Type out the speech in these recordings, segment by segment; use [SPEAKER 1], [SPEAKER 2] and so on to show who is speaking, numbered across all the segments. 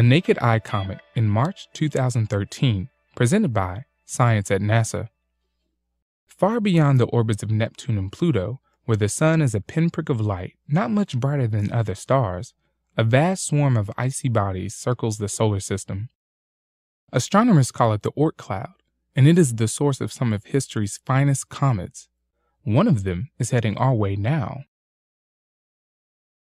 [SPEAKER 1] a naked eye comet in March 2013, presented by Science at NASA. Far beyond the orbits of Neptune and Pluto, where the sun is a pinprick of light, not much brighter than other stars, a vast swarm of icy bodies circles the solar system. Astronomers call it the Oort cloud, and it is the source of some of history's finest comets. One of them is heading our way now.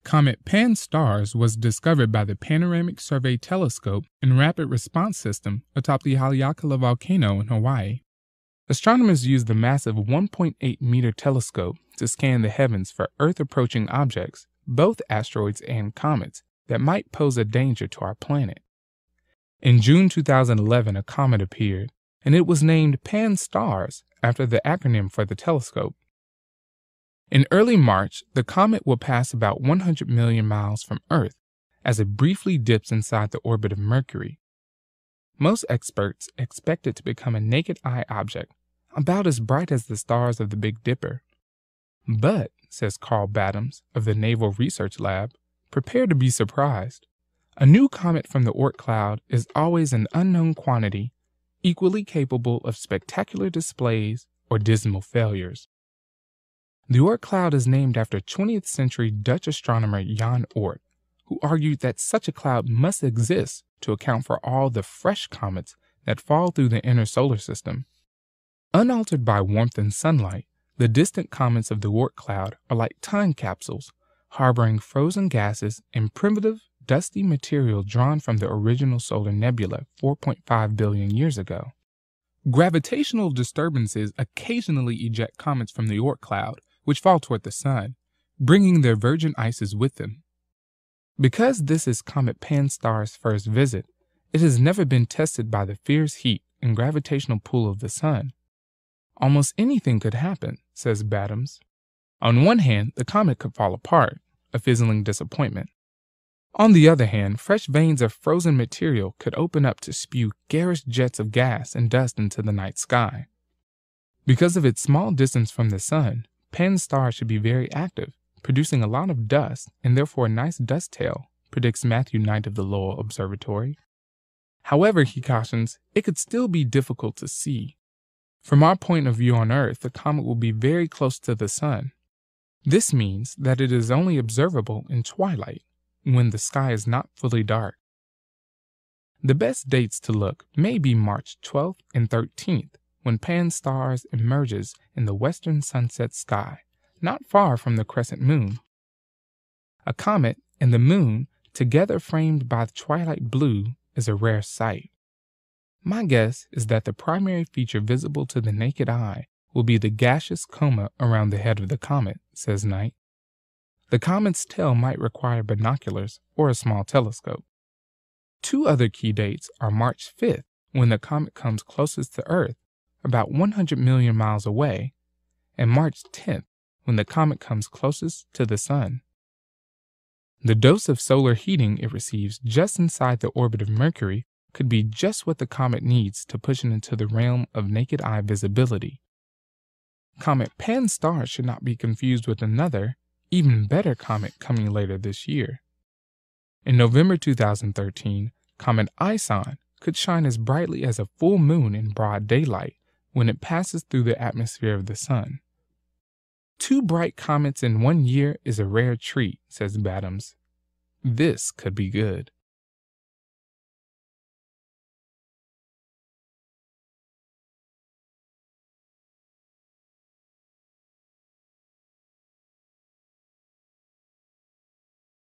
[SPEAKER 1] Comet Pan-STARRS was discovered by the Panoramic Survey Telescope and Rapid Response System atop the Haleakala volcano in Hawaii. Astronomers used the massive 1.8 meter telescope to scan the heavens for Earth approaching objects, both asteroids and comets, that might pose a danger to our planet. In June 2011, a comet appeared, and it was named Pan-STARRS after the acronym for the telescope. In early March, the comet will pass about 100 million miles from Earth as it briefly dips inside the orbit of Mercury. Most experts expect it to become a naked eye object, about as bright as the stars of the Big Dipper. But, says Karl Battams of the Naval Research Lab, prepare to be surprised. A new comet from the Oort cloud is always an unknown quantity, equally capable of spectacular displays or dismal failures. The Oort cloud is named after 20th century Dutch astronomer Jan Oort, who argued that such a cloud must exist to account for all the fresh comets that fall through the inner solar system. Unaltered by warmth and sunlight, the distant comets of the Oort cloud are like time capsules, harboring frozen gases and primitive, dusty material drawn from the original solar nebula 4.5 billion years ago. Gravitational disturbances occasionally eject comets from the Oort cloud, which fall toward the sun, bringing their virgin ices with them. Because this is Comet Pan-STARRS' first visit, it has never been tested by the fierce heat and gravitational pull of the sun. Almost anything could happen, says Battams. On one hand, the comet could fall apart, a fizzling disappointment. On the other hand, fresh veins of frozen material could open up to spew garish jets of gas and dust into the night sky. Because of its small distance from the sun, Pan-STARRS should be very active, producing a lot of dust and therefore a nice dust tail, predicts Matthew Knight of the Lowell Observatory. However, he cautions, it could still be difficult to see. From our point of view on Earth, the comet will be very close to the Sun. This means that it is only observable in twilight, when the sky is not fully dark. The best dates to look may be March 12th and 13th, when Pan-STARRS emerges in the western sunset sky, not far from the crescent moon. A comet and the moon, together framed by the twilight blue, is a rare sight. My guess is that the primary feature visible to the naked eye will be the gaseous coma around the head of the comet, says Knight. The comet's tail might require binoculars or a small telescope. Two other key dates are March 5th, when the comet comes closest to Earth, about 100 million miles away, and March 10th, when the comet comes closest to the Sun. The dose of solar heating it receives just inside the orbit of Mercury could be just what the comet needs to push it into the realm of naked eye visibility. Comet Pan-STARRS should not be confused with another, even better comet coming later this year. In November 2013, Comet ISON could shine as brightly as a full moon in broad daylight when it passes through the atmosphere of the sun. Two bright comets in one year is a rare treat, says Battams. This could be good.